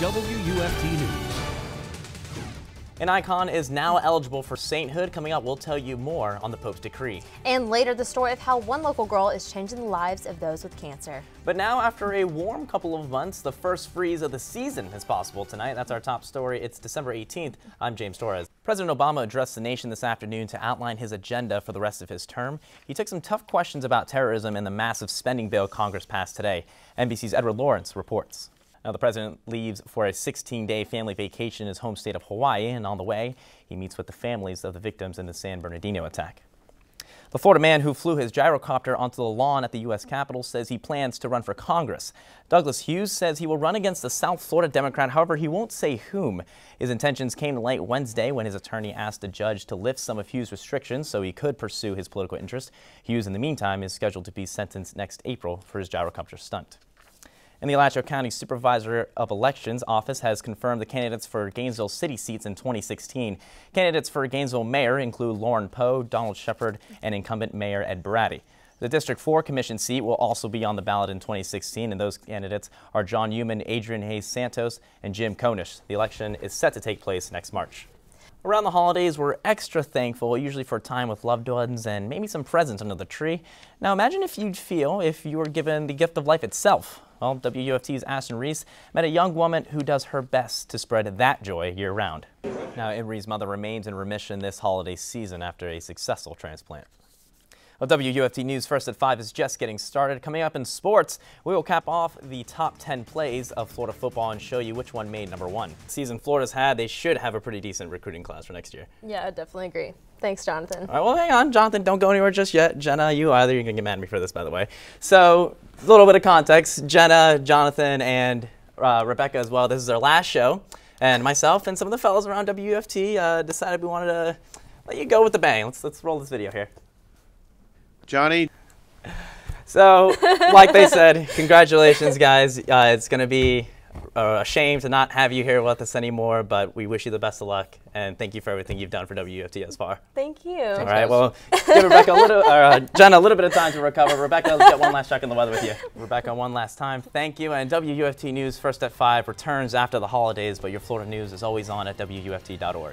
WUFT News. An icon is now eligible for sainthood. Coming up, we'll tell you more on the Pope's decree. And later, the story of how one local girl is changing the lives of those with cancer. But now, after a warm couple of months, the first freeze of the season is possible tonight. That's our top story. It's December 18th. I'm James Torrez. President Obama addressed the nation this afternoon to outline his agenda for the rest of his term. He took some tough questions about terrorism and the massive spending bill Congress passed today. NBC's Edward Lawrence reports. Now, the president leaves for a 16 day family vacation in his home state of Hawaii, and on the way, he meets with the families of the victims in the San Bernardino attack. The Florida man who flew his gyrocopter onto the lawn at the U.S. Capitol says he plans to run for Congress. Douglas Hughes says he will run against the South Florida Democrat, however, he won't say whom. His intentions came to light Wednesday when his attorney asked a judge to lift some of Hughes' restrictions so he could pursue his political interest. Hughes, in the meantime, is scheduled to be sentenced next April for his gyrocopter stunt. And the Alachua County Supervisor of Elections office has confirmed the candidates for Gainesville city seats in 2016. Candidates for Gainesville mayor include Lauren Poe, Donald Shepard, and incumbent Mayor Ed Braddy. The District 4 Commission seat will also be on the ballot in 2016, and those candidates are John Human, Adrian Hayes Santos, and Jim Konish. The election is set to take place next March. Around the holidays, we're extra thankful, usually for time with loved ones and maybe some presents under the tree. Now imagine if you'd feel if you were given the gift of life itself. Well, WUFT's Ashton Reese met a young woman who does her best to spread that joy year round. Now, Imri's mother remains in remission this holiday season after a successful transplant. Well, WUFT News First at 5 is just getting started. Coming up in sports, we will cap off the top 10 plays of Florida football and show you which one made number one. Season Florida's had, they should have a pretty decent recruiting class for next year. Yeah, I definitely agree. Thanks, Jonathan. All right, well, hang on, Jonathan. Don't go anywhere just yet. Jenna, you either. You're going to get mad at me for this, by the way. So, a little bit of context. Jenna, Jonathan, and uh, Rebecca as well. This is our last show. And myself and some of the fellows around WUFT uh, decided we wanted to let you go with the bang. Let's, let's roll this video here. Johnny. So, like they said, congratulations, guys. Uh, it's going to be a shame to not have you here with us anymore, but we wish you the best of luck and thank you for everything you've done for WUFT as far. Thank you. All right, well, give Rebecca a little, or uh, Jenna a little bit of time to recover. Rebecca, let's get one last check on the weather with you. Rebecca, one last time. Thank you. And WUFT News First at 5 returns after the holidays, but your Florida news is always on at WUFT.org.